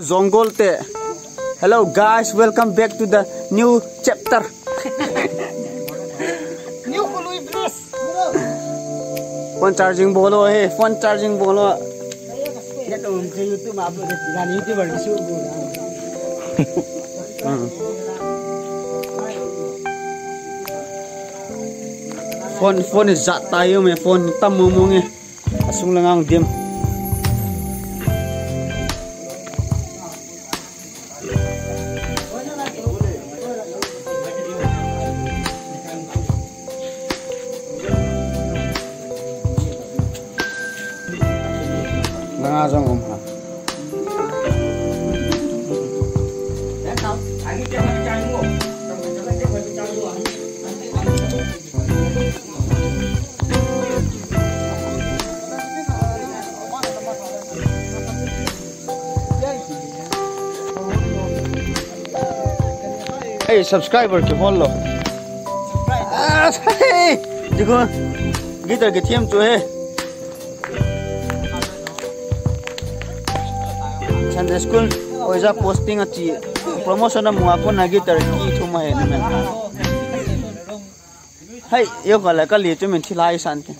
Zonggol te. Hello guys, welcome back to the new chapter. new kului bris. Phone charging bolo he. Phone charging bolo. phone phone zat tayo me eh, phone tam mumungi eh. asung lengang diem कहाँ subscriber के बोल लो। देखो गीतर के theme तो है। Sunday school oisa posting achi promotion mu apo na guitar की थुमा है ना hai yo kala ka le chu min thilai san te